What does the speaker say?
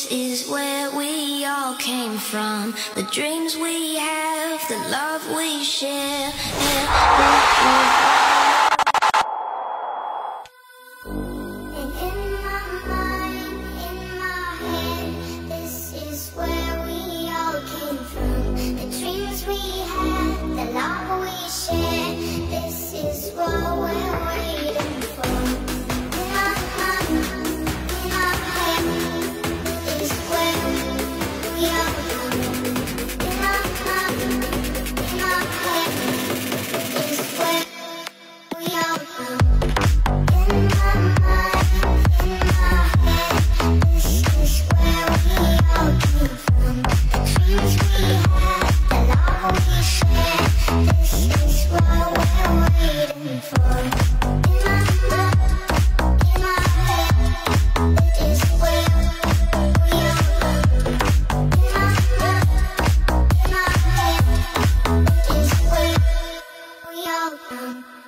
This is where we all came from. The dreams we have, the love we share. Yeah. about them.